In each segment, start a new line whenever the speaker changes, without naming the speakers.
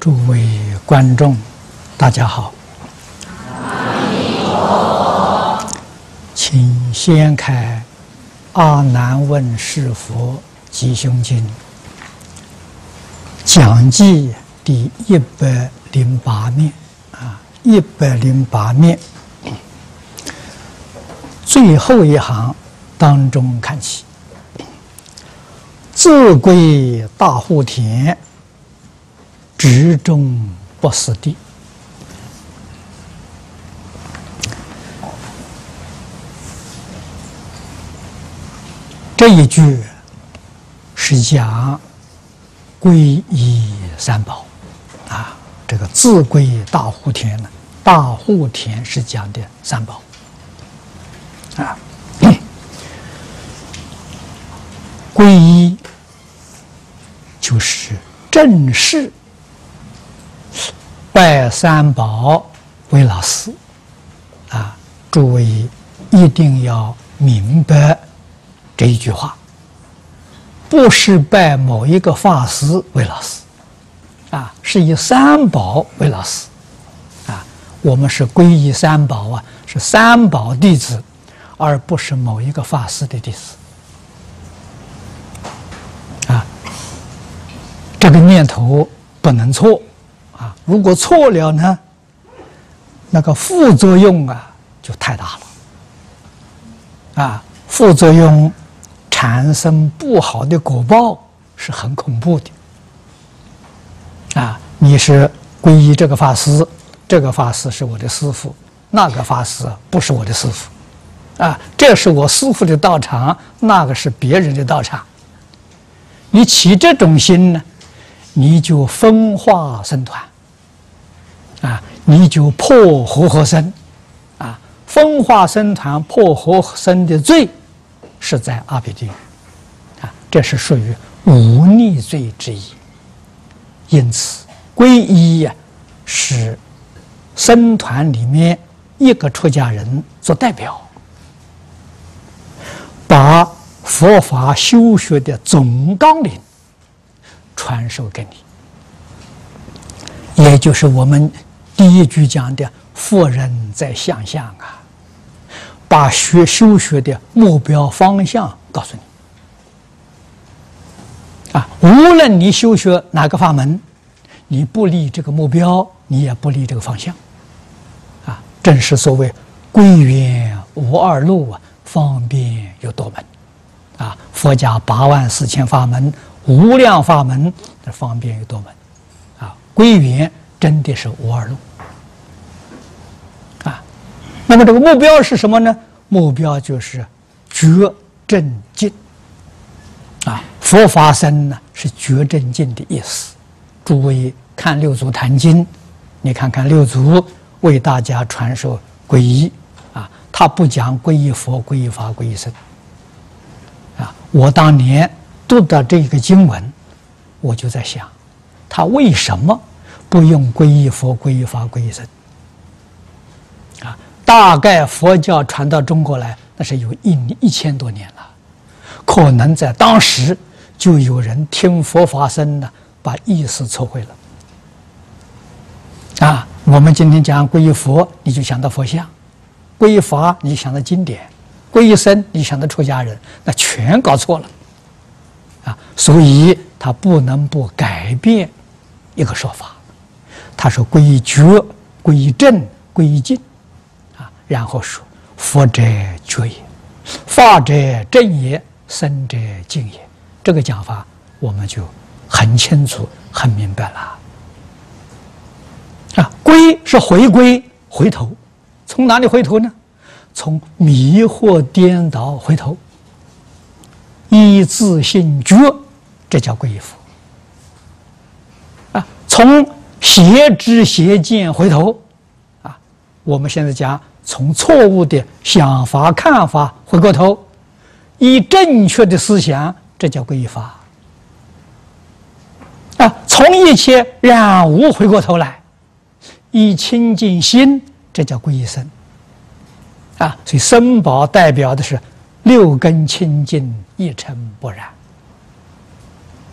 诸位观众，大家好。请掀开《阿难问是佛吉凶经》讲记第一百零八面啊，一百零八面最后一行当中看起，自归大护田。直中不死地，这一句是讲皈依三宝啊。这个自归大护田呢，大护田是讲的三宝啊。皈依就是正式。拜三宝为老师，啊，诸位一定要明白这一句话，不是拜某一个法师为老师，啊，是以三宝为老师，啊，我们是皈依三宝啊，是三宝弟子，而不是某一个法师的弟子，啊，这个念头不能错。啊，如果错了呢，那个副作用啊就太大了。啊，副作用产生不好的果报是很恐怖的。啊，你是皈依这个法师，这个法师是我的师傅，那个法师不是我的师傅。啊，这是我师傅的道场，那个是别人的道场。你起这种心呢？你就分化僧团，啊，你就破和合僧，啊，分化僧团、破和僧的罪，是在阿鼻地狱，啊，这是属于无逆罪之一。因此，皈依呀，是僧团里面一个出家人做代表，把佛法修学的总纲领。传授给你，也就是我们第一句讲的“富人在向下”啊，把学修学的目标方向告诉你。啊，无论你修学哪个法门，你不离这个目标，你也不离这个方向。啊，正是所谓“归元无二路啊，方便有多门”。啊，佛家八万四千法门。无量法门这方便有多门，啊，归元真的是无二路，那么这个目标是什么呢？目标就是觉正净，啊，佛法僧呢是觉正净的意思。诸位看六祖坛经，你看看六祖为大家传授皈依，啊，他不讲皈依佛、皈依法、皈依僧，啊，我当年。读到这个经文，我就在想，他为什么不用皈依佛、皈依法、皈依僧？大概佛教传到中国来，那是有一一千多年了，可能在当时就有人听佛法僧呢，把意思错会了。啊，我们今天讲皈依佛，你就想到佛像；皈依法，你就想到经典；皈依僧，你想到出家人，那全搞错了。啊所以他不能不改变一个说法，他说归于觉，归于正，归于净，啊，然后说佛者觉也，法者正也，僧者净也。这个讲法我们就很清楚、很明白了。啊，归是回归、回头，从哪里回头呢？从迷惑颠倒回头。依自性觉，这叫皈依佛。啊，从邪知邪见回头，啊，我们现在讲从错误的想法看法回过头，以正确的思想，这叫皈依法。啊，从一切染污回过头来，以清净心，这叫皈依僧。啊，所以僧宝代表的是六根清净，一尘不染。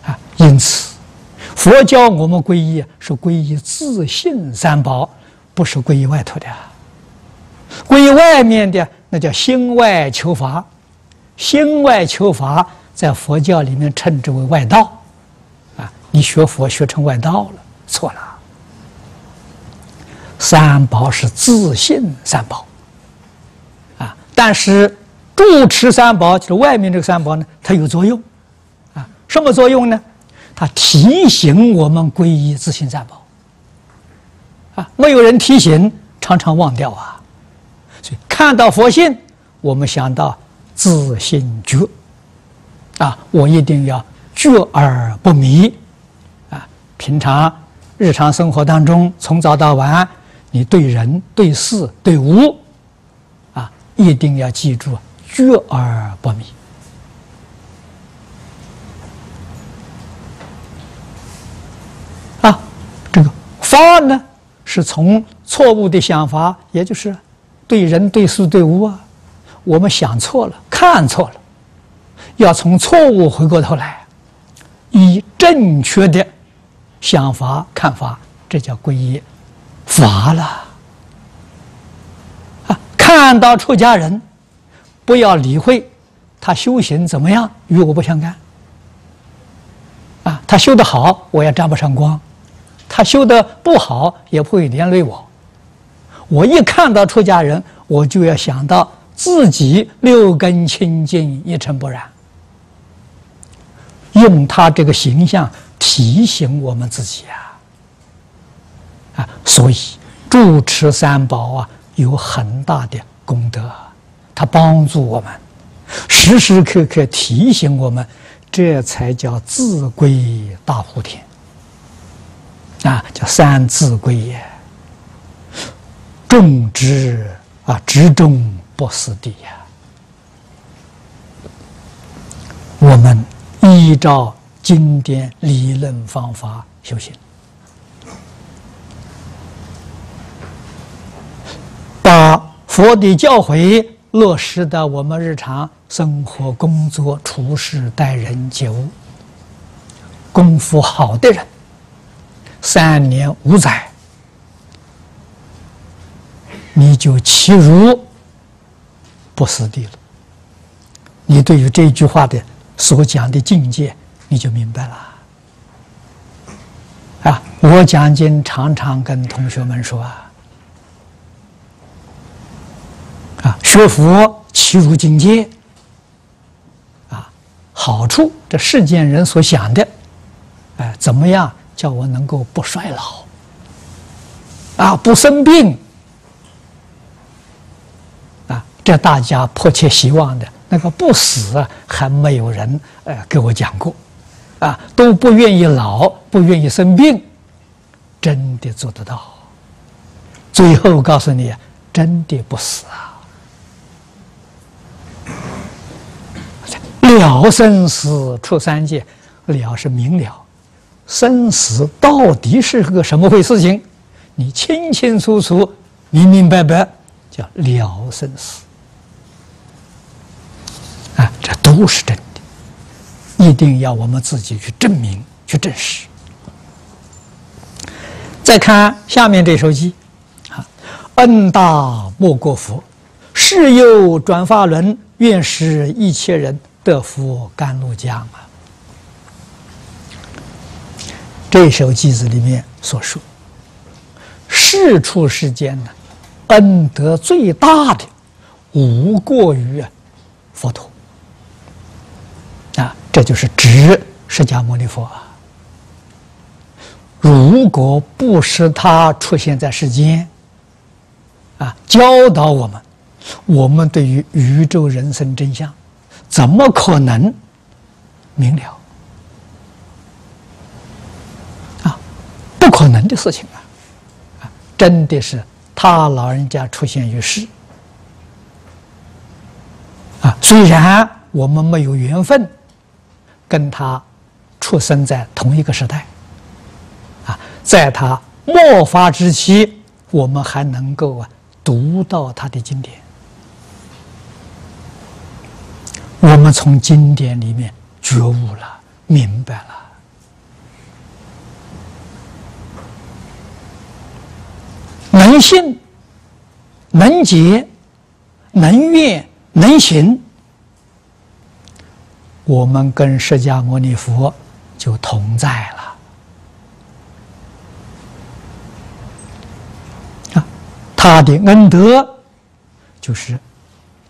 啊，因此，佛教我们皈依是皈依自信三宝，不是皈依外头的。皈依外面的那叫心外求法，心外求法在佛教里面称之为外道。啊，你学佛学成外道了，错了。三宝是自信三宝。啊但是住持三宝就是外面这个三宝呢，它有作用，啊，什么作用呢？它提醒我们皈依自信三宝，啊，没有人提醒，常常忘掉啊。所以看到佛性，我们想到自信觉，啊，我一定要觉而不迷，啊，平常日常生活当中，从早到晚，你对人对事对物啊。一定要记住，觉而不迷。啊，这个法呢，是从错误的想法，也就是对人、对事、对物啊，我们想错了、看错了，要从错误回过头来，以正确的想法、看法，这叫皈依法了啊。看到出家人，不要理会他修行怎么样，与我不相干。啊，他修的好，我也沾不上光；他修的不好，也不会连累我。我一看到出家人，我就要想到自己六根清净，一尘不染，用他这个形象提醒我们自己啊！啊，所以住持三宝啊。有很大的功德，他帮助我们，时时刻刻提醒我们，这才叫自归大护田啊，叫三自归也。种植啊，植种不死地呀。我们依照经典理论方法修行。把佛的教诲落实到我们日常生活、工作、处事、待人接物，功夫好的人，三年五载，你就其如不死地了。你对于这句话的所讲的境界，你就明白了。啊，我讲经常常跟同学们说啊。啊，学佛其如境界，啊，好处这世间人所想的，哎，怎么样叫我能够不衰老，啊，不生病，啊，这大家迫切希望的那个不死，还没有人呃给我讲过，啊，都不愿意老，不愿意生病，真的做得到。最后告诉你，真的不死啊。了生死出三界，了是明了，生死到底是个什么回事情？你清清楚楚、明明白白，叫了生死啊，这都是真的，一定要我们自己去证明、去证实。再看下面这首偈啊，恩大莫过佛，世有转法轮，愿使一切人。得福甘露江啊！这首偈子里面所说，世出世间呢，恩德最大的无过于啊佛陀，这就是指释迦牟尼佛啊。如果不是他出现在世间啊，教导我们，我们对于宇宙人生真相。怎么可能明了啊？不可能的事情啊！啊，真的是他老人家出现于世啊。虽然我们没有缘分跟他出生在同一个时代，啊，在他末法之期，我们还能够啊读到他的经典，我们从经典里面觉悟了，明白了。能信、能结、能愿、能行，我们跟释迦牟尼佛就同在了。啊，他的恩德就是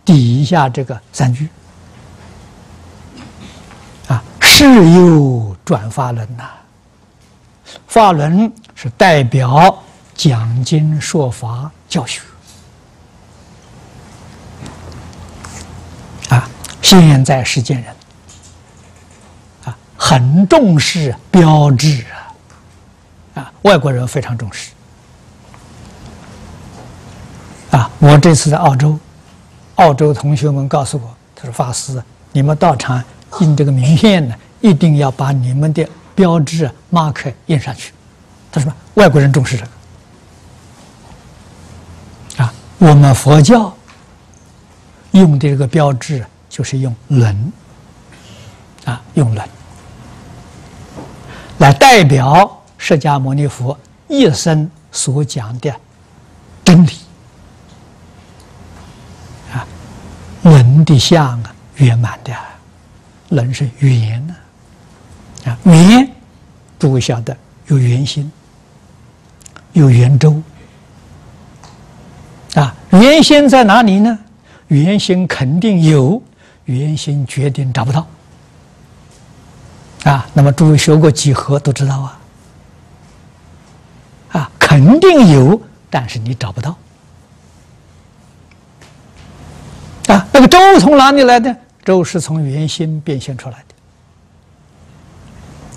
底下这个三句啊，是有转发轮呐，发轮是代表。讲经说法教学啊，现在世间人很重视标志啊，啊外国人非常重视啊。我这次在澳洲，澳洲同学们告诉我，他说：“法师，你们到场印这个名片呢，一定要把你们的标志 mark 印上去。”他说：“外国人重视这个。”啊我们佛教用的这个标志就是用轮啊，用轮来代表释迦牟尼佛一生所讲的真理啊，轮的相啊，圆满的人是圆的啊，圆诸位晓得有圆心，有圆周。啊，圆心在哪里呢？圆心肯定有，圆心决定找不到。啊，那么诸位学过几何都知道啊。啊，肯定有，但是你找不到。啊，那个周从哪里来的？周是从圆心变现出来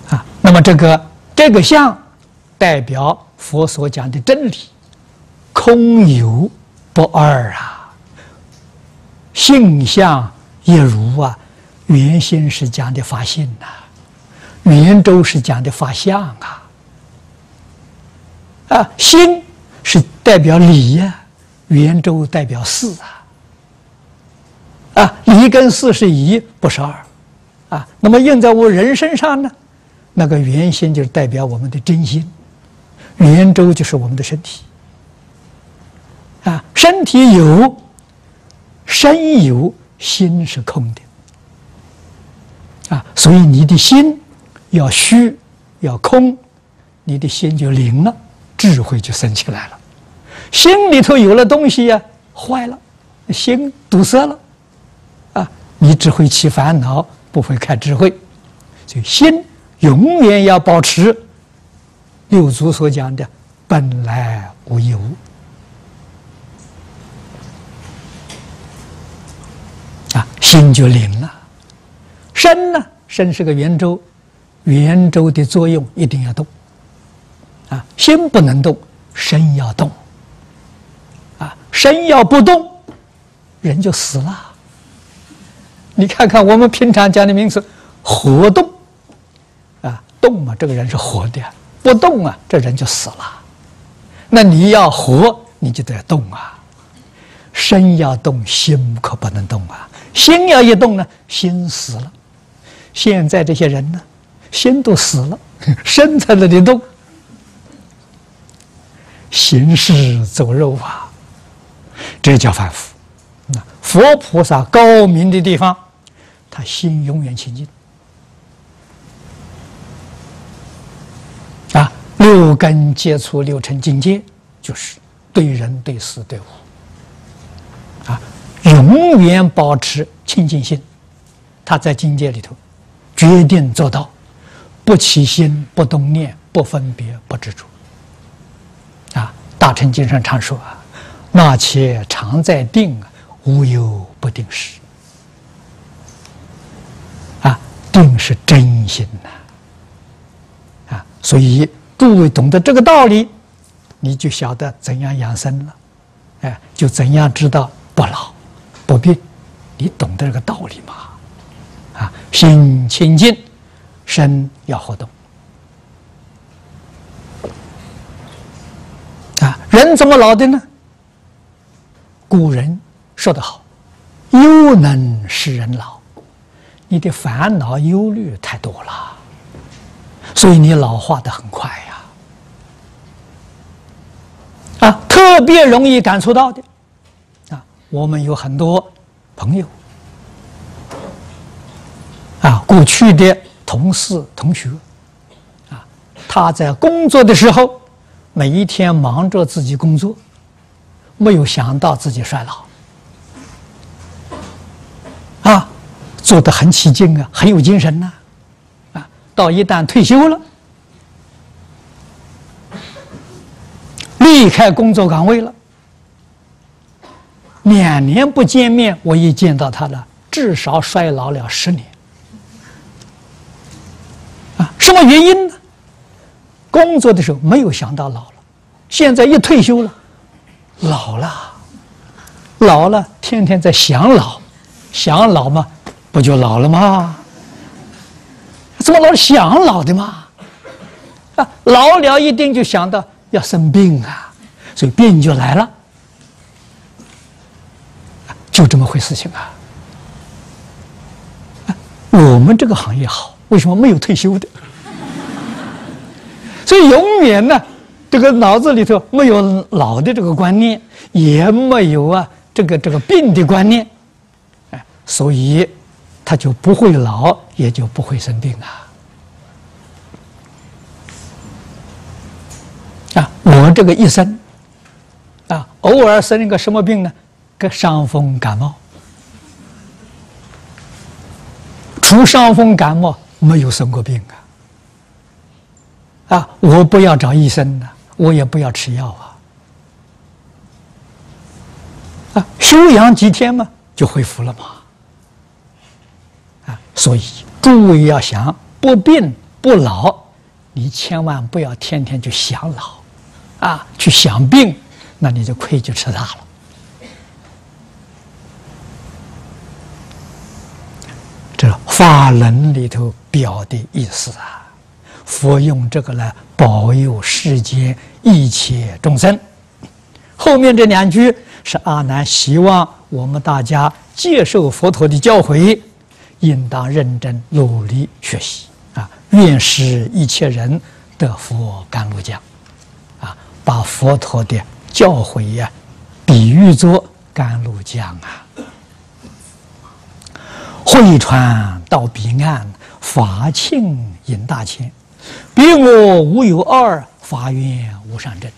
的。啊，那么这个这个相，代表佛所讲的真理，空有。不二啊，性相一如啊，圆心是讲的发性呐，圆周是讲的发相啊，啊，心是代表理呀，圆周代表事啊，啊，理跟四是一，不是二，啊，那么印在我人身上呢，那个圆心就是代表我们的真心，圆周就是我们的身体。啊，身体有，身有，心是空的。啊，所以你的心要虚，要空，你的心就灵了，智慧就生起来了。心里头有了东西呀，坏了，心堵塞了，啊，你只会起烦恼，不会开智慧。所以心永远要保持六祖所讲的本来无一物。啊心就灵了，身呢？身是个圆周，圆周的作用一定要动，啊，心不能动，身要动，啊，身要不动，人就死了。你看看我们平常讲的名词，活动，啊，动嘛，这个人是活的；不动啊，这人就死了。那你要活，你就得动啊，身要动，心可不能动啊。心要一动呢，心死了。现在这些人呢，心都死了，身在那里动，行尸走肉啊，这叫凡夫。那佛菩萨高明的地方，他心永远清净。啊，六根接触六尘境界，就是对人对事对物啊。永远保持清净心，他在境界里头决定做到不起心、不动念、不分别、不执着。啊，大乘经上常说啊：“那且常在定，无有不定时。”啊，定是真心呐！啊，所以诸位懂得这个道理，你就晓得怎样养生了，哎，就怎样知道不老。不必，你懂得这个道理吗？心清净，身要活动。啊，人怎么老的呢？古人说得好：“忧能使人老。”你的烦恼忧虑太多了，所以你老化的很快呀。啊，特别容易感触到的，啊，我们有很多朋友，啊，过去的同事同学，啊，他在工作的时候，每一天忙着自己工作，没有想到自己衰老。啊做得很起劲啊，很有精神呐，啊，到一旦退休了，离开工作岗位了，两年不见面，我一见到他了，至少衰老了十年，什么原因呢？工作的时候没有想到老了，现在一退休了，老了，老了，天天在想老，想老嘛。不就老了吗？怎么老想老的嘛？啊，老了一定就想到要生病啊，所以病就来了，就这么回事情啊。我们这个行业好，为什么没有退休的？所以永远呢，这个脑子里头没有老的这个观念，也没有啊这个这个病的观念，哎，所以。他就不会老，也就不会生病啊！啊，我这个一生啊，偶尔生一个什么病呢？个伤风感冒，除伤风感冒没有生过病啊！啊，我不要找医生的，我也不要吃药啊！啊，休养几天嘛，就恢复了嘛。啊所以，诸位要想不病不老，你千万不要天天去想老，啊，去想病，那你就亏就吃大了。这法轮里头表的意思啊，佛用这个来保佑世间一切众生。后面这两句是阿难希望我们大家接受佛陀的教诲。应当认真努力学习啊！愿使一切人得佛甘露浆，啊，把佛陀的教诲呀，比喻作甘露浆啊，汇传到彼岸，法庆引大千，彼我无有二，法愿无上正。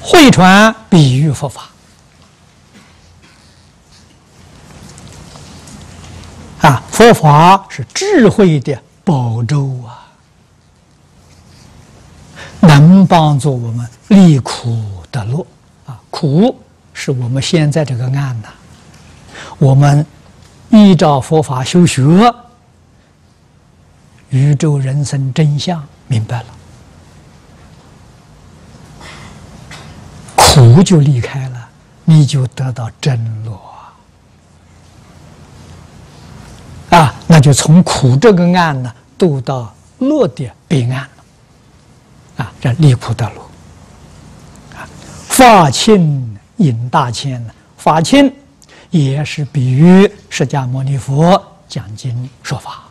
会传比喻佛法。啊，佛法是智慧的宝舟啊，能帮助我们离苦得乐啊。苦是我们现在这个案呐，我们依照佛法修学，宇宙人生真相明白了，苦就离开了，你就得到真乐。啊，那就从苦这个岸呢渡到乐的彼岸了。啊，这离苦得乐。啊，法亲引大千呢，法亲也是比喻释迦牟尼佛讲经说法。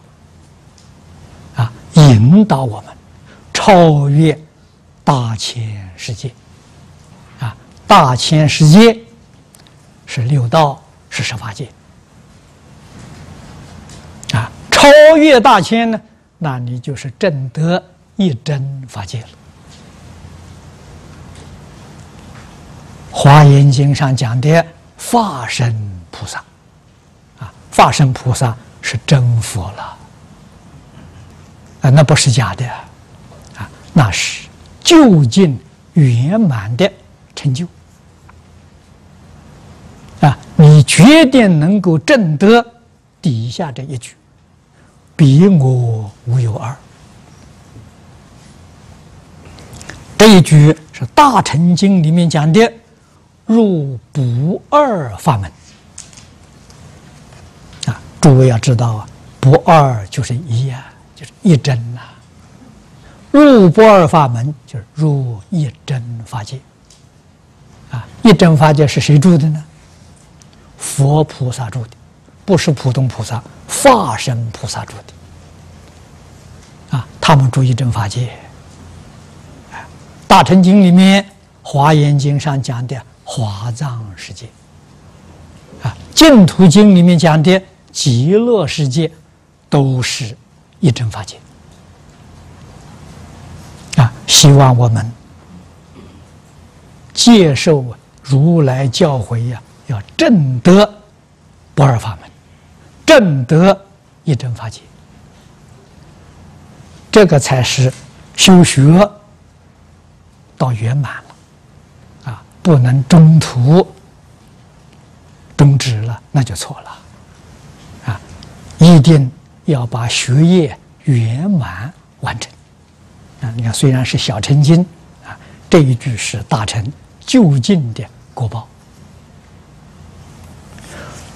啊，引导我们超越大千世界。啊，大千世界是六道，是十法界。啊超越大千呢，那你就是证得一真法界了。华严经上讲的法身菩萨，啊，法身菩萨是真佛了，啊，那不是假的，啊，那是究竟圆满的成就，啊，你决定能够证得底下这一句。彼我无有二，这一句是《大乘经》里面讲的：“入不二法门。啊，诸位要知道啊，不二就是一呀，就是一真呐。入不二法门就是入一真法界。啊，一真法界是谁住的呢？佛菩萨住的，不是普通菩萨，化身菩萨住的。啊，他们住一真法界。大乘经里面，《华严经》上讲的华藏世界，啊，《净土经》里面讲的极乐世界，都是一真法界。啊，希望我们接受如来教诲呀，要正得不二法门，正得一真法界，这个才是修学。到圆满，不能中途终止了，那就错了，啊，一定要把学业圆满完成，啊，你看虽然是小乘经，啊，这一句是大乘就近的果报，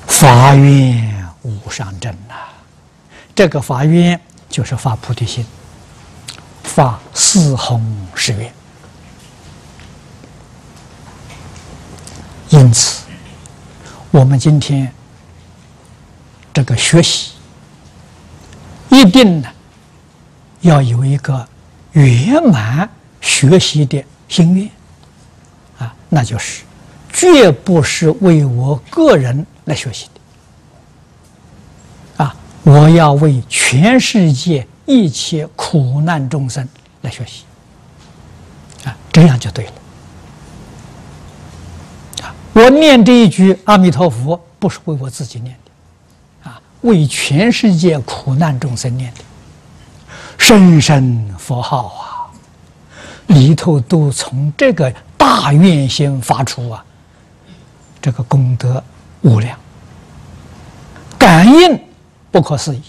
法愿无上正呐，这个法愿就是发菩提心，发四弘誓愿。因此，我们今天这个学习，一定呢要有一个圆满学习的心愿啊，那就是绝不是为我个人来学习的啊，我要为全世界一切苦难众生来学习啊，这样就对了。我念这一句阿弥陀佛，不是为我自己念的，啊，为全世界苦难众生念的，声声佛号啊，里头都从这个大愿心发出啊，这个功德无量，感应不可思议，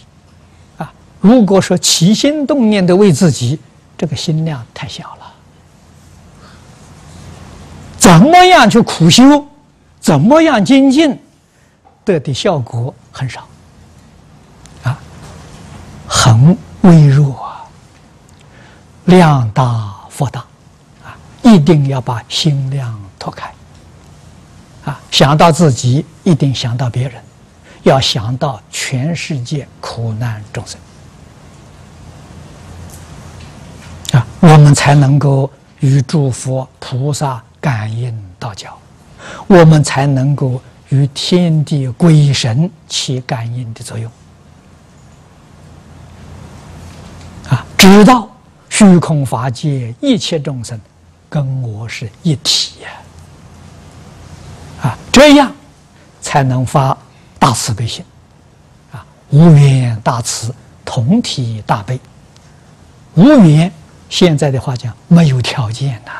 啊，如果说起心动念的为自己，这个心量太小了，怎么样去苦修？怎么样精进，得的效果很少，啊，很微弱啊，量大福大，啊，一定要把心量拓开，啊，想到自己，一定想到别人，要想到全世界苦难众生，啊，我们才能够与诸佛菩萨感应道交。我们才能够与天地鬼神起感应的作用啊！知道虚空法界一切众生跟我是一体呀！啊，这样才能发大慈悲心啊！无缘大慈，同体大悲。无缘，现在的话讲，没有条件呐。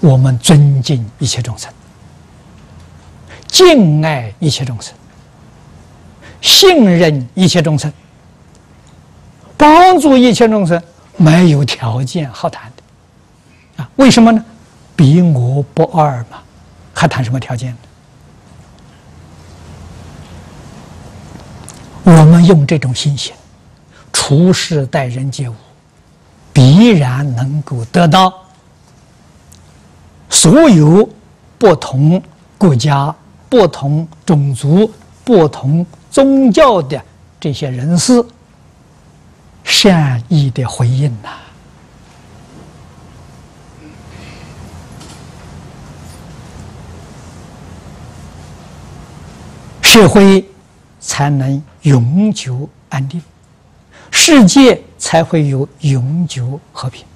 我们尊敬一切众生，敬爱一切众生，信任一切众生，帮助一切众生，没有条件好谈的啊？为什么呢？比我不二嘛，还谈什么条件？我们用这种心性处事待人接物，必然能够得到。所有不同国家、不同种族、不同宗教的这些人士善意的回应呐，社会才能永久安定，世界才会有永久和平。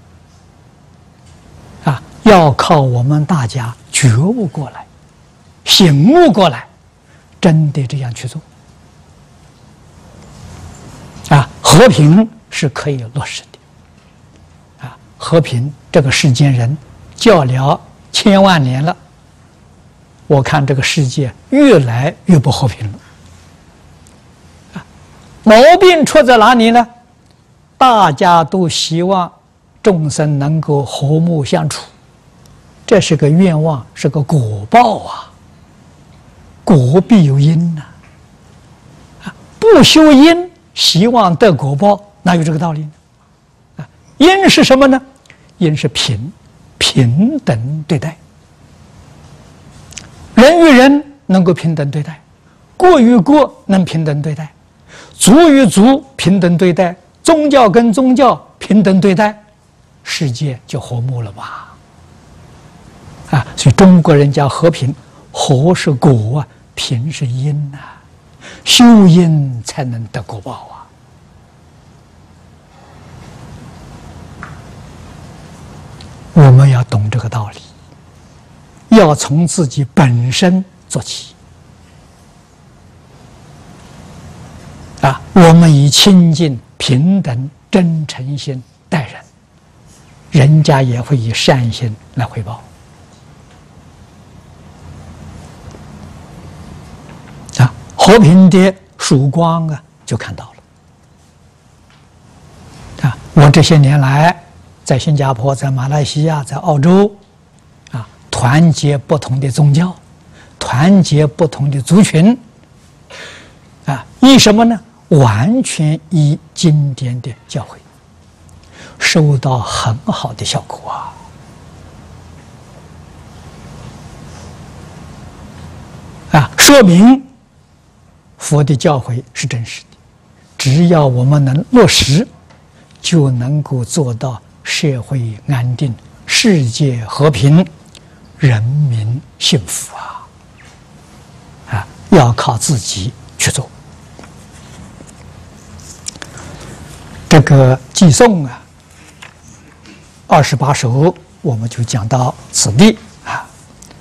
要靠我们大家觉悟过来、醒悟过来，真的这样去做啊！和平是可以落实的啊！和平，这个世间人叫了千万年了，我看这个世界越来越不和平了啊！毛病出在哪里呢？大家都希望众生能够和睦相处。这是个愿望，是个果报啊。果必有因呐，不修因，希望得果报，哪有这个道理呢？啊，因是什么呢？因是平，平等对待，人与人能够平等对待，国与国能平等对待，族与族平等对待，宗教跟宗教平等对待，世界就和睦了吧？所以中国人讲和平，和是果啊。平是因呐，修因才能得果报啊！我们要懂这个道理，要从自己本身做起啊！我们以清净、平等、真诚心待人，人家也会以善心来回报。和平的曙光啊，就看到了啊！我这些年来在新加坡、在马来西亚、在澳洲，啊，团结不同的宗教，团结不同的族群，啊，以什么呢？完全以经典的教诲，收到很好的效果啊！啊，说明。佛的教诲是真实的，只要我们能落实，就能够做到社会安定、世界和平、人民幸福啊！啊，要靠自己去做。这个寄送啊，二十八首我们就讲到此地啊。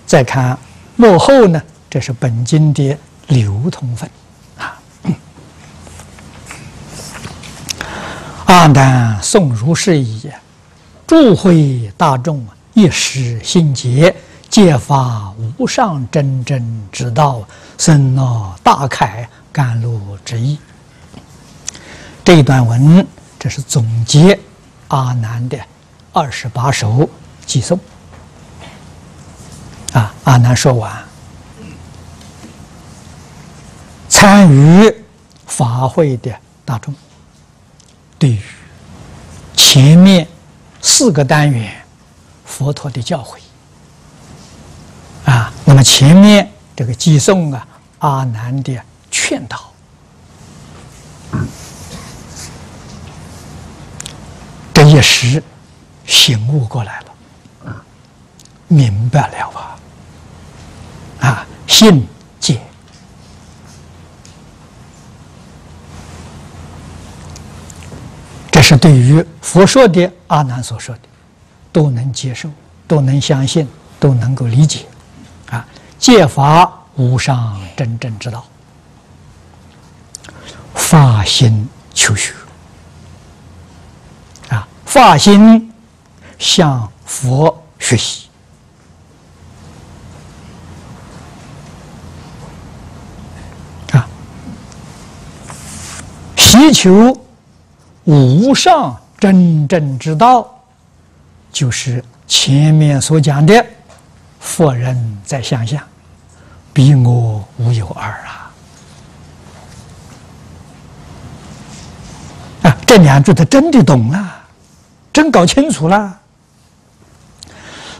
再看幕后呢，这是本经的流通分。阿难诵如是已，诸会大众一时心结，皆发无上真正之道，生了大开甘露之意。这一段文，这是总结阿难的二十八首偈颂。啊，阿难说完，参与法会的大众。对于前面四个单元佛陀的教诲啊，那么前面这个寄送啊阿难的劝导，这一时醒悟过来了，明白了吧，啊，信解。是对于佛说的阿难所说的，都能接受，都能相信，都能够理解，啊，戒法无上真正之道，发心求学，啊，发心向佛学习，啊，祈求。无上真正之道，就是前面所讲的“佛人在相下，彼我无有二”啊！啊，这两句他真的懂了，真搞清楚了。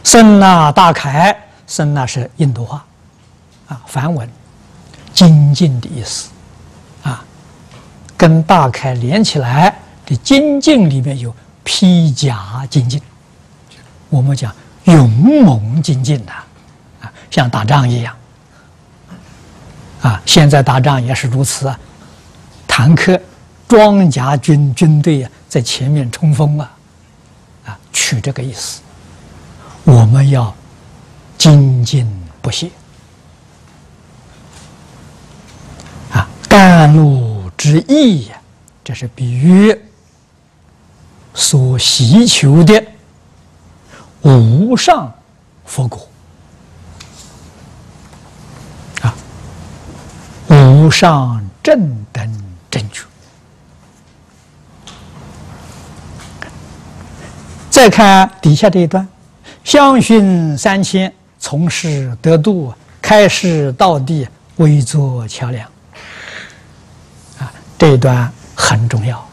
僧那大凯，僧那是印度话，啊，梵文，精进的意思，啊，跟大凯连起来。这精进里面有披甲精进，我们讲勇猛精进的，啊，像打仗一样，啊，现在打仗也是如此啊，坦克、装甲军军队啊，在前面冲锋啊，啊，取这个意思，我们要精进不懈，啊，甘露之意呀，这是比喻。所希求的无上佛果啊，无上正等正觉。再看底下这一段，相熏三千，从事得度，开示道地，为作桥梁。啊，这一段很重要。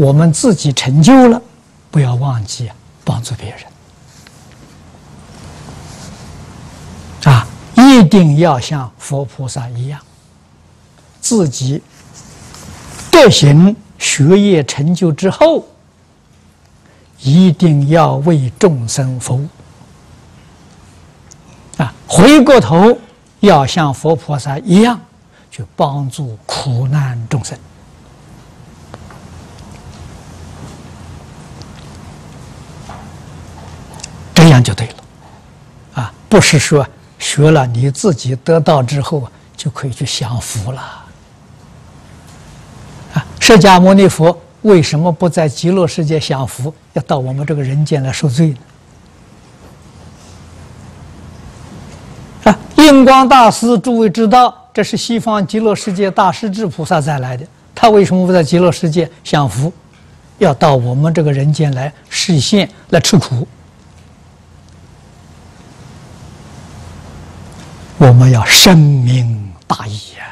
我们自己成就了，不要忘记帮助别人。啊，一定要像佛菩萨一样，自己德行学业成就之后。一定要为众生服务啊！回过头要像佛菩萨一样去帮助苦难众生，这样就对了啊！不是说学了你自己得到之后就可以去享福了啊！释迦牟尼佛。为什么不在极乐世界享福，要到我们这个人间来受罪呢？啊，印光大师，诸位知道，这是西方极乐世界大势至菩萨再来的。他为什么不在极乐世界享福，要到我们这个人间来实现来吃苦？我们要深明大义呀。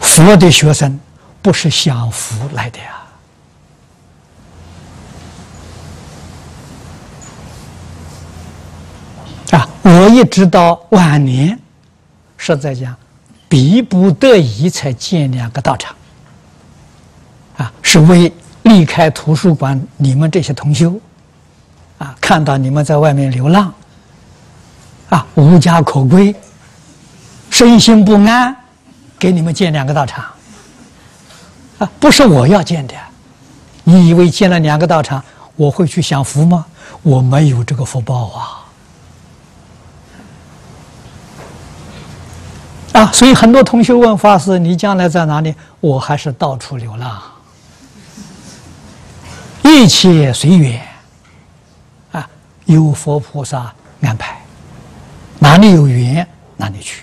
佛的学生不是享福来的呀！啊，我一直到晚年，实在讲，逼不得已才建两个道场。啊，是为离开图书馆，你们这些同修，啊，看到你们在外面流浪，啊，无家可归，身心不安。给你们建两个道场，啊，不是我要建的，你以为建了两个道场我会去享福吗？我没有这个福报啊！啊，所以很多同学问法师：“你将来在哪里？”我还是到处流浪，一切随缘，有佛菩萨安排，哪里有缘哪里去。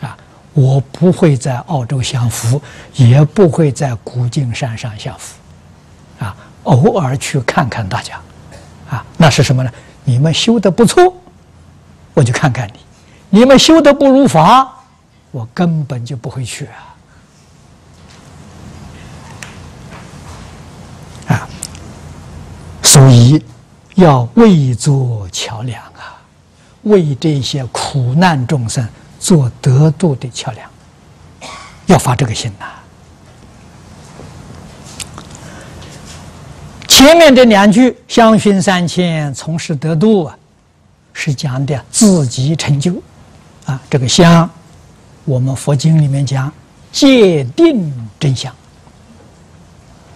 啊我不会在澳洲享福，也不会在古晋山上享福，啊，偶尔去看看大家，啊，那是什么呢？你们修的不错，我就看看你；你们修的不如法，我根本就不会去啊！啊，所以要为做桥梁啊，为这些苦难众生。做得度的桥梁，要发这个心呐。前面这两句“相熏三千，从事得度”啊，是讲的自己成就啊。这个相，我们佛经里面讲界定真相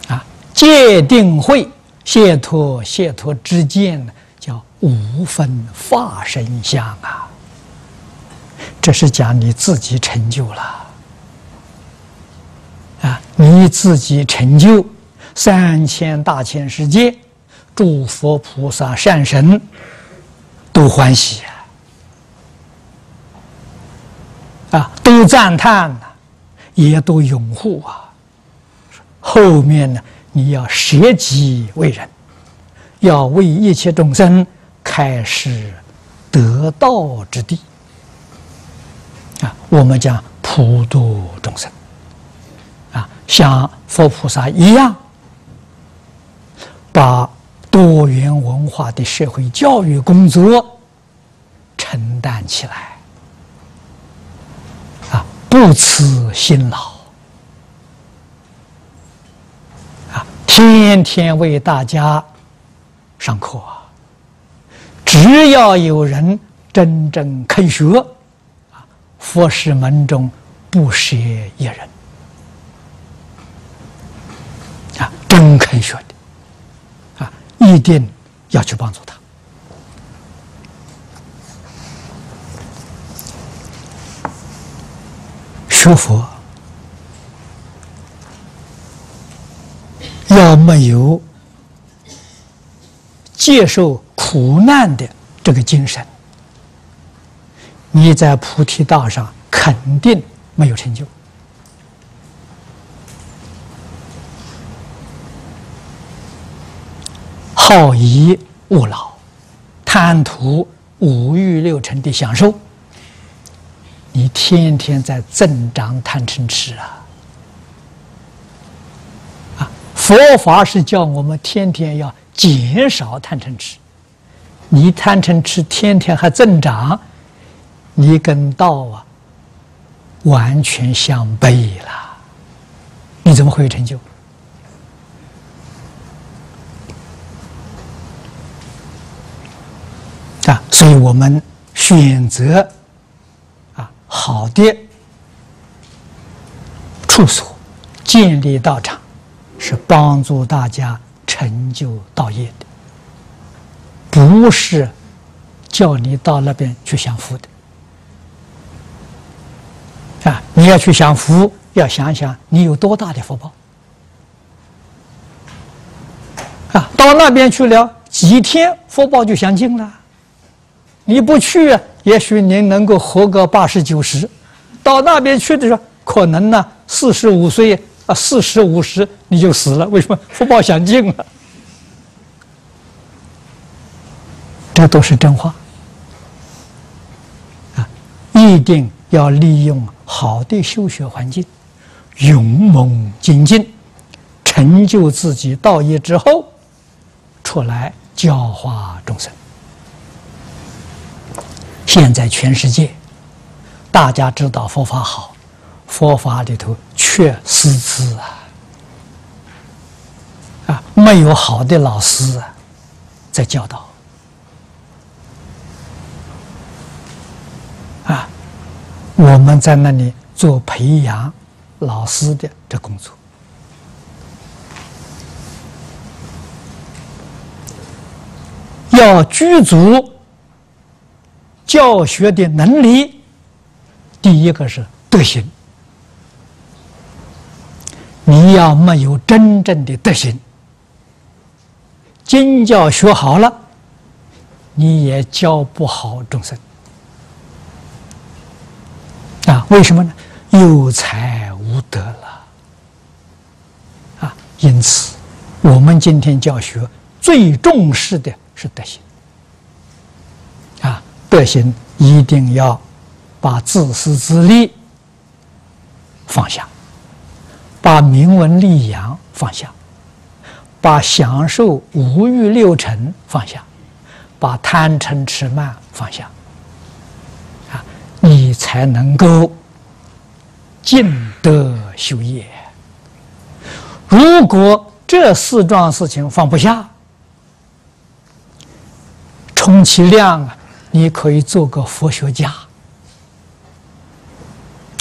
啊，界定会解脱，解脱之见呢，叫无分法身相啊。这是讲你自己成就了啊！你自己成就三千大千世界，诸佛菩萨善神都欢喜啊！啊，都赞叹呐，也都拥护啊！后面呢，你要舍己为人，要为一切众生开示得道之地。啊，我们讲普度众生，啊，像佛菩萨一样，把多元文化的社会教育工作承担起来，啊，不辞辛劳，天天为大家上课啊，只要有人真正肯学。啊佛师门中不舍一人啊，真肯学的啊，一定要去帮助他。学佛要没有接受苦难的这个精神。你在菩提道上肯定没有成就好逸恶劳，贪图五欲六尘的享受，你天天在增长贪嗔痴啊！啊，佛法是叫我们天天要减少贪嗔痴，你贪嗔痴天天还增长，你跟道啊完全相悖了，你怎么会有成就？啊，所以我们选择啊好的处所，建立道场，是帮助大家成就道业的，不是叫你到那边去享福的。啊，你要去享福，要想想你有多大的福报。啊，到那边去了几天，福报就享尽了。你不去，也许您能够活个八十九十，到那边去的时候，可能呢四十五岁啊，四十五十你就死了。为什么福报享尽了？这都是真话啊！一定要利用好的修学环境，勇猛精进，成就自己道业之后，出来教化众生。现在全世界，大家知道佛法好，佛法里头缺师资啊，啊，没有好的老师啊，在教导，啊，我们在那里做培养老师的这工作，要具足。教学的能力，第一个是德行。你要没有真正的德行，经教学好了，你也教不好众生。啊，为什么呢？有才无德了。啊，因此，我们今天教学最重视的是德行啊。德行一定要把自私自利放下，把名闻利养放下，把享受五欲六尘放下，把贪嗔痴慢放下，啊，你才能够尽德修业。如果这四桩事情放不下，充其量啊。你可以做个佛学家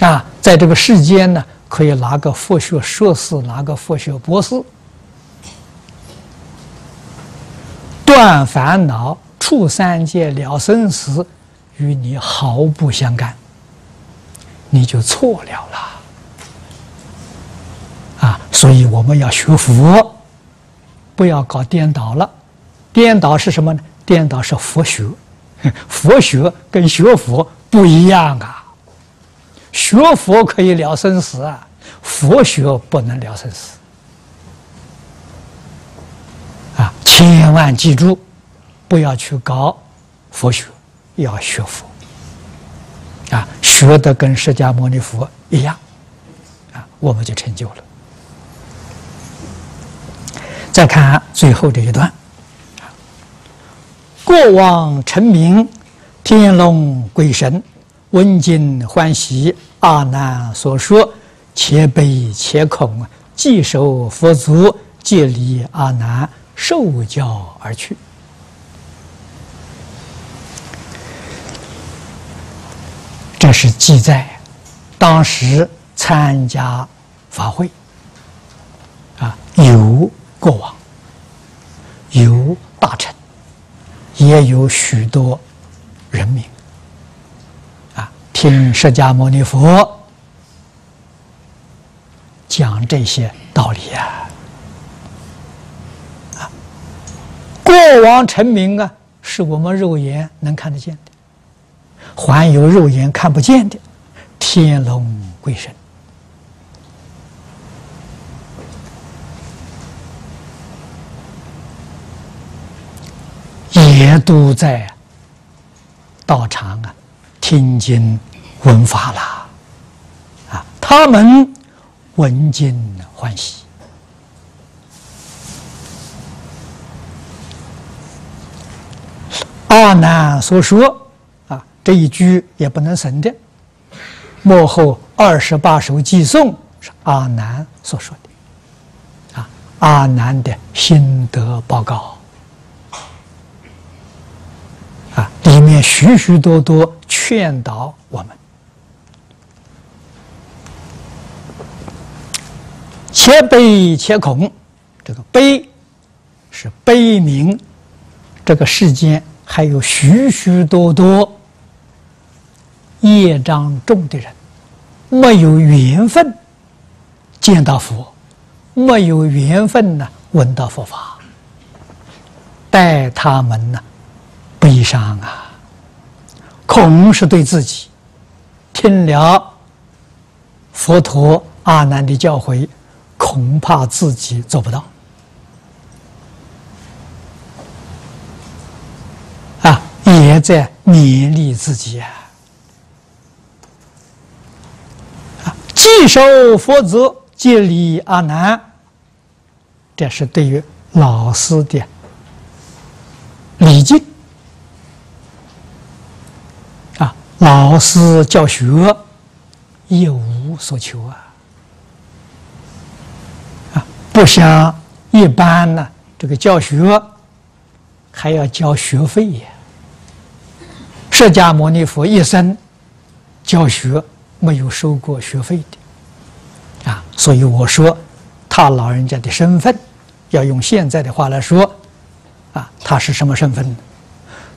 啊，在这个世间呢，可以拿个佛学硕士，拿个佛学博士，断烦恼、出三界、了生死，与你毫不相干，你就错了啦啊！所以我们要学佛，不要搞颠倒了。颠倒是什么呢？颠倒是佛学。佛学跟学佛不一样啊，学佛可以了生死啊，佛学不能了生死啊！千万记住，不要去搞佛学，要学佛啊，学的跟释迦牟尼佛一样啊，我们就成就了。再看最后这一段。过往成名，天龙鬼神闻惊欢喜。阿难所说，且悲且恐，即受佛足，即离阿难，受教而去。这是记载当时参加法会啊，有过往，有大臣。也有许多人民，听释迦牟尼佛讲这些道理呀，啊，过往成名啊，是我们肉眼能看得见的，还有肉眼看不见的天龙鬼神。也都在道场啊听经闻法啦，啊，他们闻经欢喜。阿难所说啊，这一句也不能省的。幕后二十八首偈颂是阿难所说的，啊，阿难的心得报告，啊，里面许许多多劝导我们，且悲且恐。这个悲是悲悯这个世间。还有许许多多业障重的人，没有缘分见到佛，没有缘分呢闻到佛法，待他们呢悲伤啊！恐是对自己听了佛陀阿难的教诲，恐怕自己做不到啊。也在勉励自己啊！啊，既受佛则，皆礼阿难。这是对于老师的礼敬啊。老师教学一无所求啊，啊，不像一般呢，这个教学还要交学费呀。释迦牟尼佛一生教学没有收过学费的，啊，所以我说他老人家的身份，要用现在的话来说，啊，他是什么身份呢？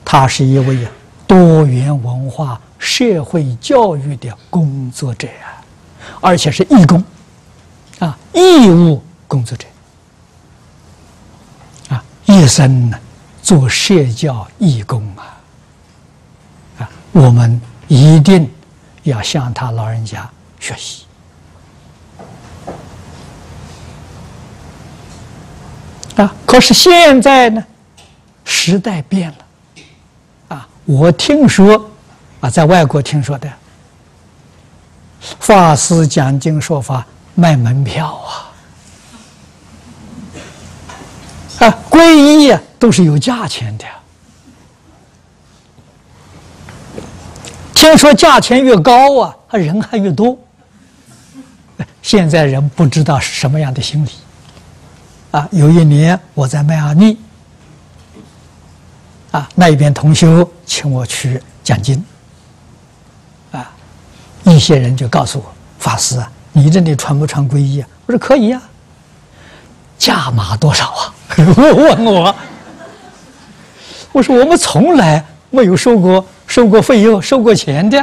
他是一位多元文化社会教育的工作者啊，而且是义工，啊，义务工作者，啊，一生呢做社教义工啊。啊我们一定要向他老人家学习啊！可是现在呢，时代变了啊！我听说啊，在外国听说的，法师讲经说法卖门票啊，啊，皈依啊都是有价钱的。听说价钱越高啊，他人还越多。现在人不知道是什么样的心理。啊，有一年我在迈阿密，啊，那边同修请我去讲经，一些人就告诉我：“法师啊，你这里传不传皈依啊？”我说：“可以呀。”价码多少啊？问我，我说我们从来没有收过。收过费用、收过钱的，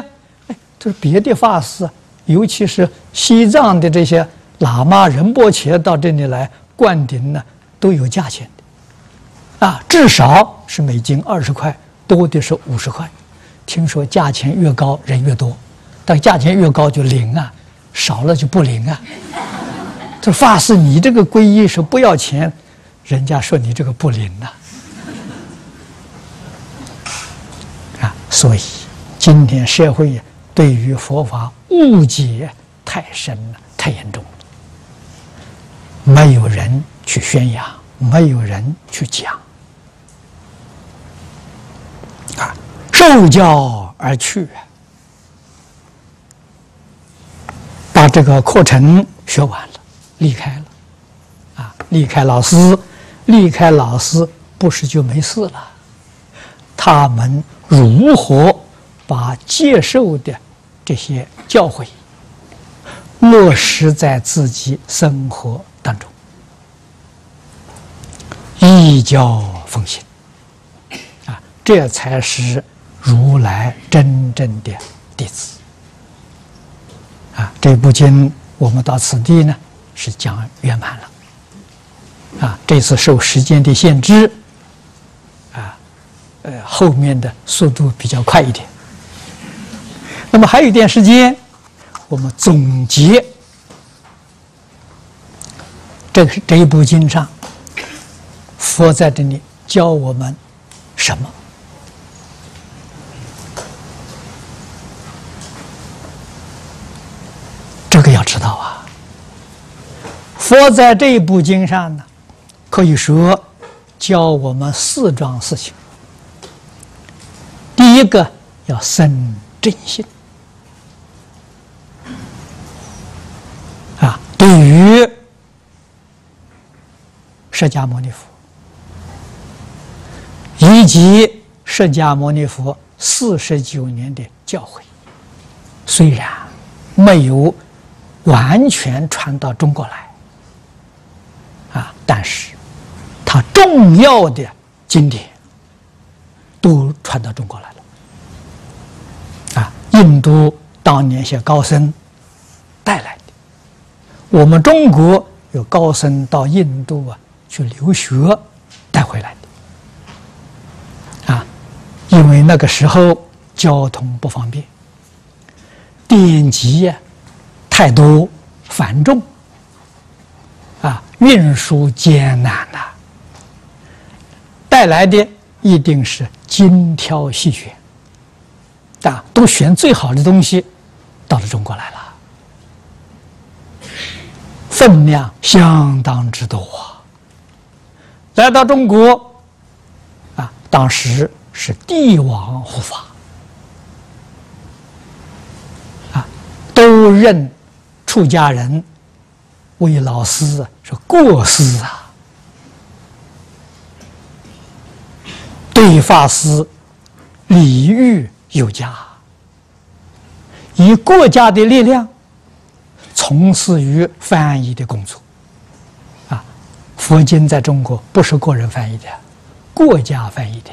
哎，这是别的法师，尤其是西藏的这些喇嘛、仁波切到这里来灌顶呢，都有价钱的，啊，至少是美金二十块，多的是五十块。听说价钱越高人越多，但价钱越高就灵啊，少了就不灵啊。这法师，你这个皈依是不要钱，人家说你这个不灵呐。所以，今天社会对于佛法误解太深了，太严重了。没有人去宣扬，没有人去讲，啊，受教而去，把这个课程学完了，离开了，啊，离开老师，离开老师，不是就没事了？他们。如何把接受的这些教诲落实在自己生活当中？一教奉行啊，这才是如来真正的弟子啊！这部经我们到此地呢是讲圆满了啊！这次受时间的限制。啊呃，后面的速度比较快一点。那么还有一点时间，我们总结这这一部经上，佛在这里教我们什么？要知道啊。佛在这一部经上呢，可以说教我们四桩事情。第一个要生正心啊，对于释迦牟尼佛以及释迦牟尼佛四十九年的教诲，虽然没有完全传到中国来。啊！但是，它重要的经典都传到中国来了。啊，印度当年些高僧带来的，我们中国有高僧到印度啊去留学带回来的。啊，因为那个时候交通不方便，典籍呀太多繁重。啊，运输艰难呐，带来的一定是精挑细选，啊，都选最好的东西，到了中国来了，分量相当之多啊。来到中国，啊，当时是帝王护法，啊，都认出家人。为老师啊，是过失啊，对法师礼遇有加，以国家的力量从事于翻译的工作。啊，佛经在中国不是个人翻译的，国家翻译的。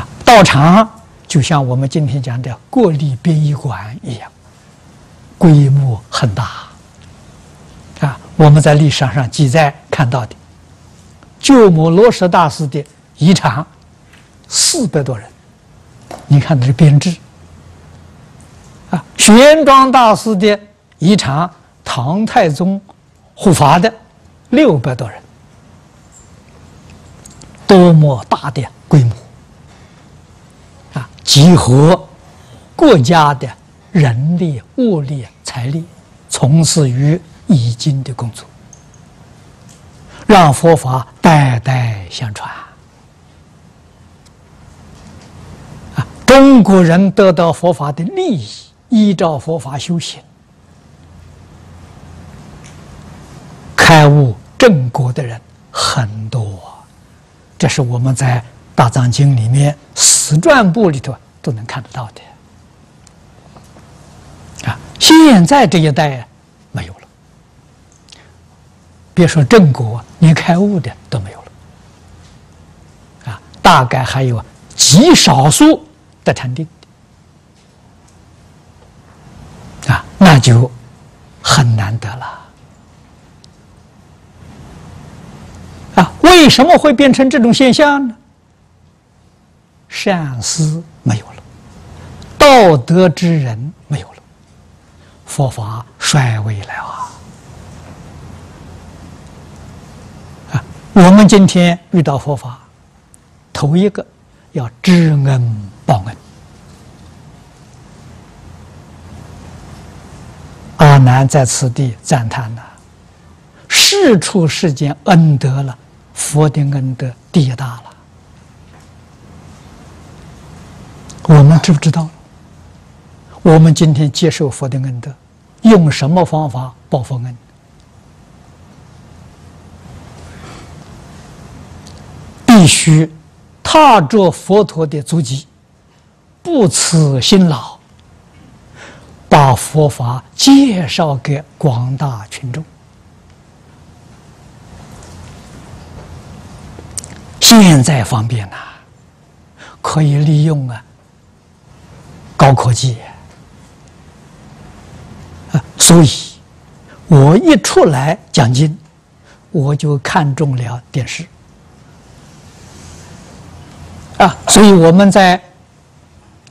啊，道场就像我们今天讲的国立殡仪馆一样，规模很大。啊，我们在历史上记载看到的，鸠摩罗什大师的遗产四百多人，你看这个编制。啊，玄奘大师的遗产，唐太宗护法的六百多人，多么大的规模！啊，集合国家的人力、物力、财力，从事于。易经的工作，让佛法代代相传。啊，中国人得到佛法的利益，依照佛法修行，开悟正果的人很多。这是我们在大藏经里面史传部里头都能看得到的。现在这一代没有了。别说正果，连开悟的都没有了，啊，大概还有极少数的禅定，啊，那就很难得了，啊，为什么会变成这种现象呢？善思没有了，道德之人没有了，佛法衰微了啊。我们今天遇到佛法，头一个要知恩报恩。阿难在此地赞叹呐：“世出世间恩德了，佛的恩德第一大了。”我们知不知道？我们今天接受佛的恩德，用什么方法报佛恩？必须踏着佛陀的足迹，不辞辛劳，把佛法介绍给广大群众。现在方便呐，可以利用啊高科技，所以我一出来讲经，我就看中了电视。啊，所以我们在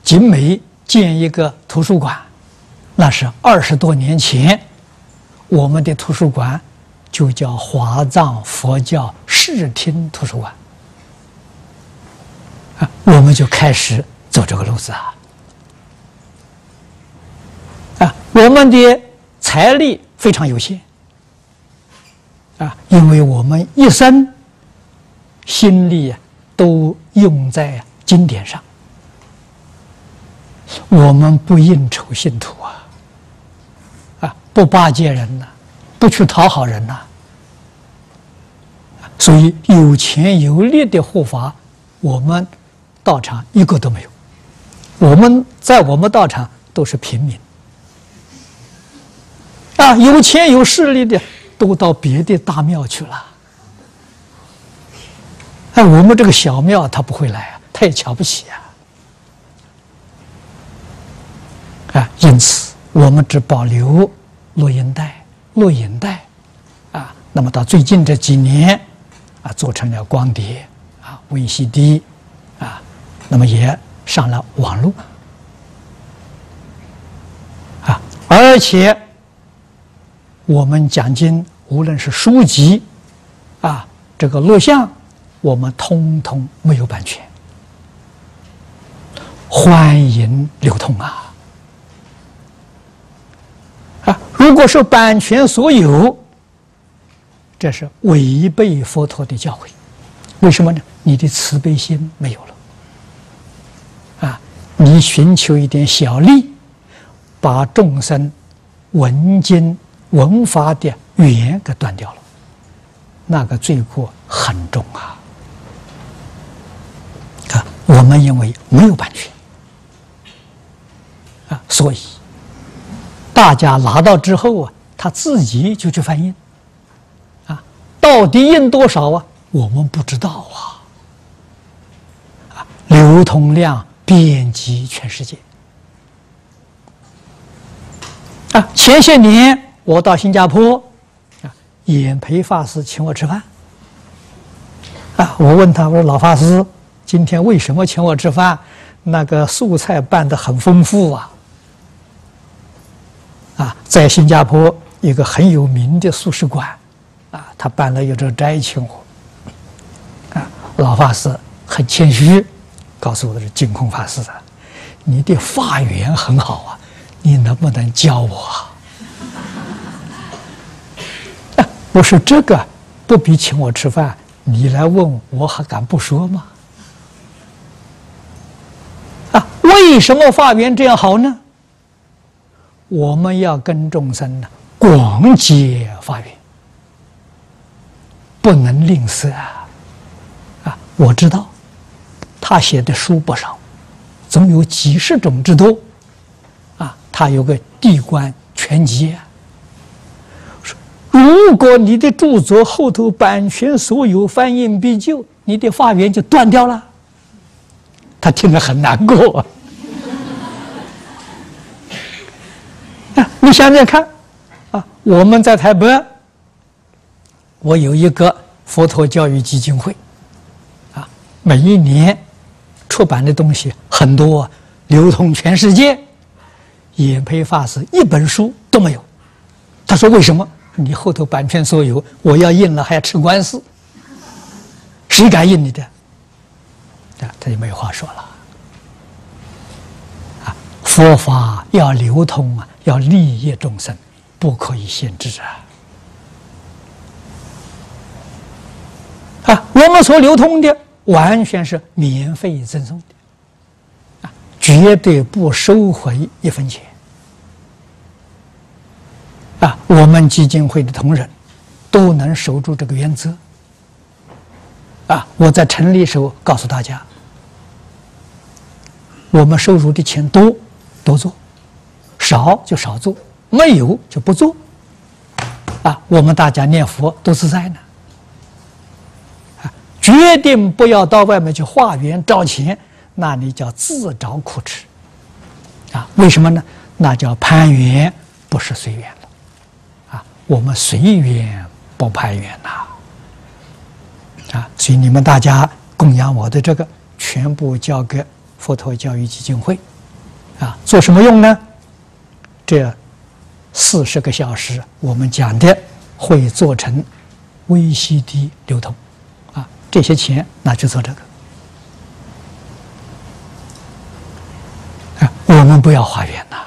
景美建一个图书馆，那是二十多年前，我们的图书馆就叫华藏佛教视听图书馆啊。我们就开始走这个路子啊！啊，我们的财力非常有限。啊，因为我们一生心力啊都用在经典上，我们不应酬信徒啊，啊，不巴结人呐，不去讨好人呐，所以有钱有力的护法，我们。道场一个都没有，我们在我们道场都是平民，啊，有钱有势力的都到别的大庙去了，哎，我们这个小庙他不会来啊，他也瞧不起啊，啊，因此我们只保留录音带、录影带，啊，那么到最近这几年，啊，做成了光碟，啊，VCD，啊。那么也上了网络啊，而且我们讲经，无论是书籍啊，这个录像，我们通通没有版权，欢迎流通啊！啊，如果是版权所有，这是违背佛陀的教诲。为什么呢？你的慈悲心没有了啊。你寻求一点小利，把众生闻经文法的语言给断掉了，那个罪过很重啊！啊，我们因为没有版权啊，所以大家拿到之后啊，他自己就去翻印啊，到底印多少啊？我们不知道啊，啊，流通量。遍及全世界啊！前些年我到新加坡啊，演培法师请我吃饭啊。我问他，我说老法师，今天为什么请我吃饭？那个素菜办的很丰富啊！啊，在新加坡一个很有名的素食馆啊，他办了一桌斋请我啊。老法师很谦虚。告诉我的是净空法师的，你的法缘很好啊，你能不能教我？啊我说这个不比请我吃饭，你来问我还敢不说吗？啊，为什么法缘这样好呢？我们要跟众生呢广结法缘，不能吝啬啊！啊，我知道。他写的书不少，总有几十种之多，啊，他有个《地观全集》。说，如果你的著作后头版权所有翻印必究，你的法源就断掉了。他听了很难过。啊，你想想看，啊，我们在台北，我有一个佛陀教育基金会，啊，每一年。出版的东西很多，流通全世界。演培法师一本书都没有。他说：“为什么？你后头版权所有，我要印了还要吃官司，谁敢印你的？”啊，他就没话说了。啊，佛法要流通啊，要利益众生，不可以限制啊。啊，我们所流通的。完全是免费赠送的，啊，绝对不收回一分钱，啊，我们基金会的同仁都能守住这个原则，啊，我在成立时候告诉大家，我们收入的钱多多做，少就少做，没有就不做，啊，我们大家念佛都自在呢。啊决定不要到外面去化缘找钱，那你叫自找苦吃，啊？为什么呢？那叫攀缘，不是随缘，我们随缘不攀缘呐，啊，所以你们大家供养我的这个，全部交给佛陀教育基金会，啊，做什么用呢？这四十个小时我们讲的，会做成 VCD 流通，啊，这些钱那就做这个，啊，我们不要花缘呐。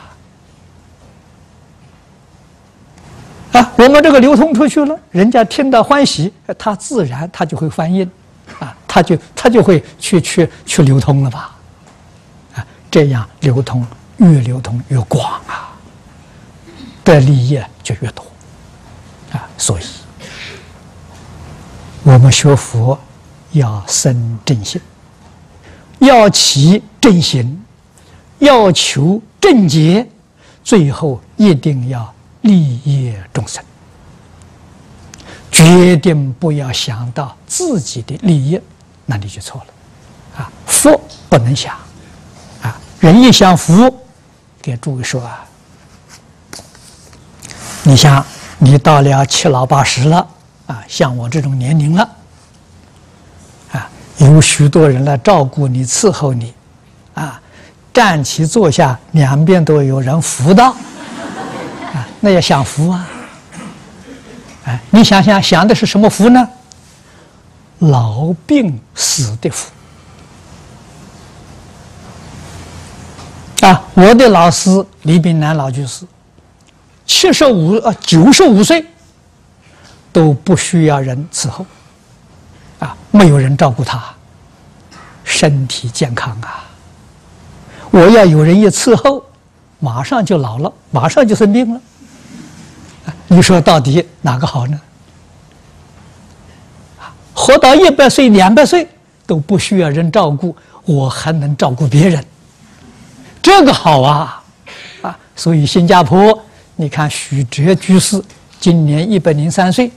啊，我们这个流通出去了，人家听到欢喜，他自然他就会翻印，啊，他就他就会去去去流通了吧？啊，这样流通越流通越广啊，的利益就越多，啊，所以我们学佛要生正心，要起正行。要求正解，最后一定要利益众生，决定不要想到自己的利益，那你就错了。啊，福不能想，啊，人一想福，给诸位说啊，你想你到了七老八十了，啊，像我这种年龄了，啊，有许多人来照顾你、伺候你，啊。站起坐下，两边都有人扶到，那要享福啊！哎，你想想，享的是什么福呢？老病死的福。啊，我的老师李炳南老居士，七十五呃九十五岁，都不需要人伺候，啊，没有人照顾他，身体健康啊。我要有人一伺候，马上就老了，马上就生病了。你说到底哪个好呢？活到一百岁、两百岁都不需要人照顾，我还能照顾别人，这个好啊！啊，所以新加坡，你看许哲居士今年一百零三岁，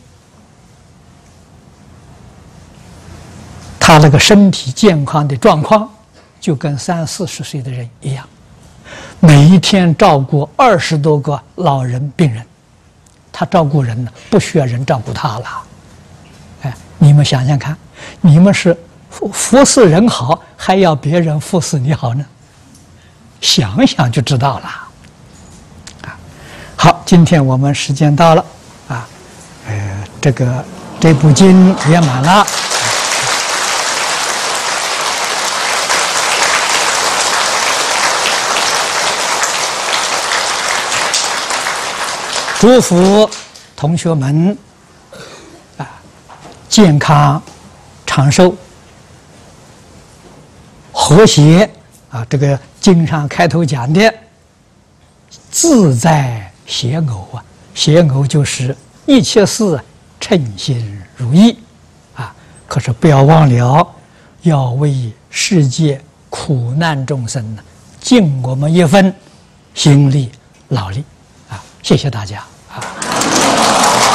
他那个身体健康的状况。就跟三四十岁的人一样，每一天照顾二十多个老人病人，他照顾人呢，不需要人照顾他了。哎，你们想想看，你们是服服侍人好，还要别人服侍你好呢？想想就知道了。啊，好，今天我们时间到了，啊，呃，这个这部经也满了。祝福同学们啊，健康长寿、和谐啊！这个经上开头讲的自在谐偶啊，谐偶就是一切事称心如意啊。可是不要忘了，要为世界苦难众生呢尽我们一份心力劳力啊！谢谢大家。啊。